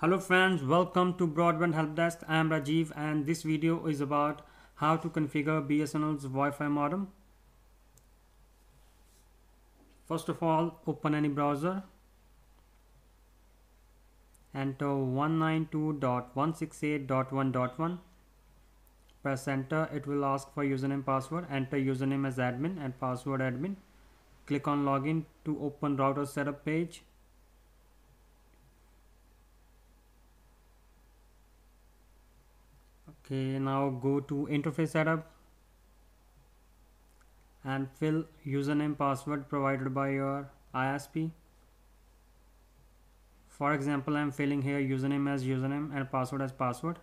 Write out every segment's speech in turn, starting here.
Hello friends, welcome to Broadband Help Desk. I am Rajiv and this video is about how to configure BSNL's Wi-Fi modem. First of all, open any browser. Enter 192.168.1.1. Press enter. It will ask for username password. Enter username as admin and password admin. Click on login to open router setup page. Okay now go to interface setup and fill username password provided by your ISP for example I'm filling here username as username and password as password.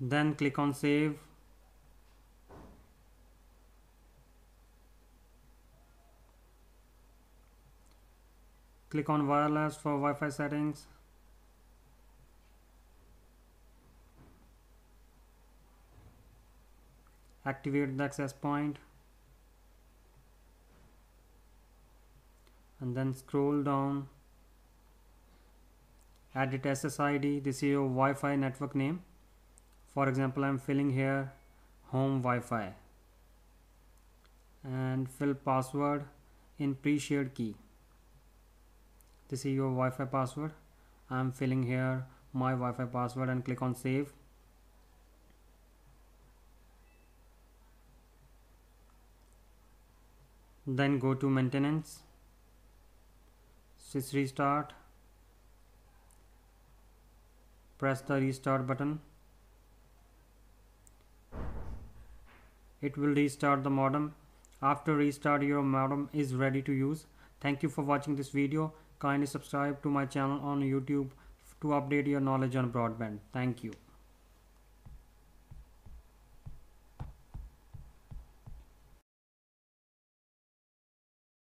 Then click on save click on wireless for Wi-Fi settings. Activate the access point. And then scroll down. Edit SSID this is your Wi-Fi network name. For example I'm filling here home Wi-Fi. And fill password in pre-shared key this is your Wi-Fi password. I'm filling here my Wi-Fi password and click on save. Then go to maintenance. Switch restart. Press the restart button. It will restart the modem. After restart your modem is ready to use. Thank you for watching this video Kindly subscribe to my channel on YouTube to update your knowledge on broadband. Thank you.